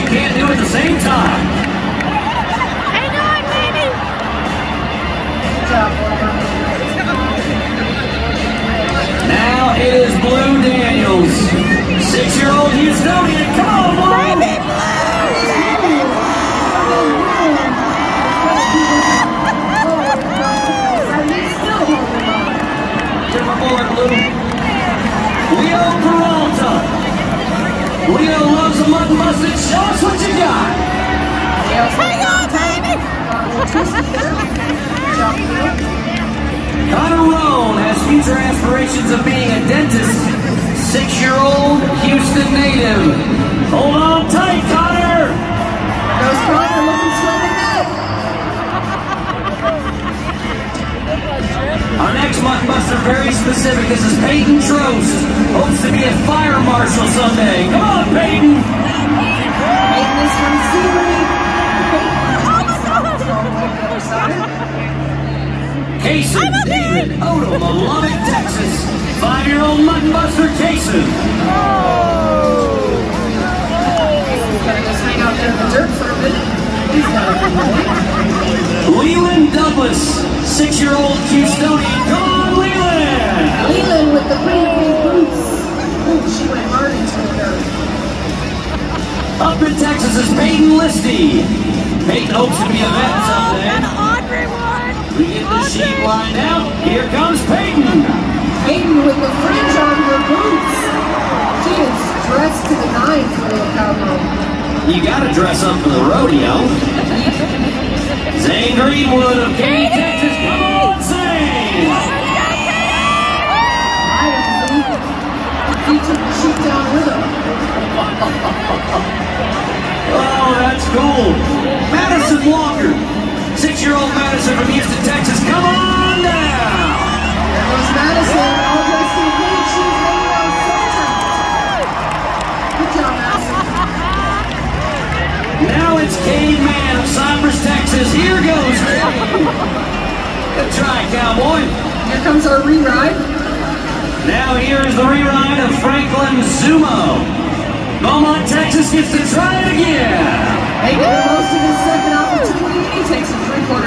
you can't do at the same time. Hang on, baby! Now it is Blue Daniels. Six-year-old Houstonian. Come on, Blue! Baby Blue! Baby Blue! Blue. Busted. Show us what you got. Hang on, baby! Connor Roan has future aspirations of being a dentist. Six-year-old Houston native. Hold on tight, Connor. Goes Connor looking straight ahead. Our next mutton buster, very specific. This is Peyton Trost. Hopes to be a fire marshal someday. Come on. Peyton okay. David Odom of Lubbock, Texas. Five-year-old mutton buster, Kason. He's gonna just hang out there in the dirt for a minute. He's got a good boy. Leland Douglas, six-year-old Houstonian. Come on, Leland. Leland with the pretty pink boots. Ooh, she went hard into the dirt. Up in Texas is Peyton Listy. Peyton hopes to be a vet Oh, someday. We get the sheet lined out. Here comes Peyton. Peyton with the fringe on her boots. She is dressed to the nines for the cowboy. You gotta dress up for the rodeo. Zane Greenwood of Katy, Texas. Come on, Zane. I am leaving. He took the sheet down with him. Oh, that's cool. Madison Walker. Six-year-old Madison from Houston, Texas. It's Cade Man of Cypress, Texas. Here goes. Good try, cowboy. Here comes our re-ride. Now here is the reride of Franklin Zumo. Beaumont, Texas gets to try it again. The most of his second opportunity. He takes a three quarters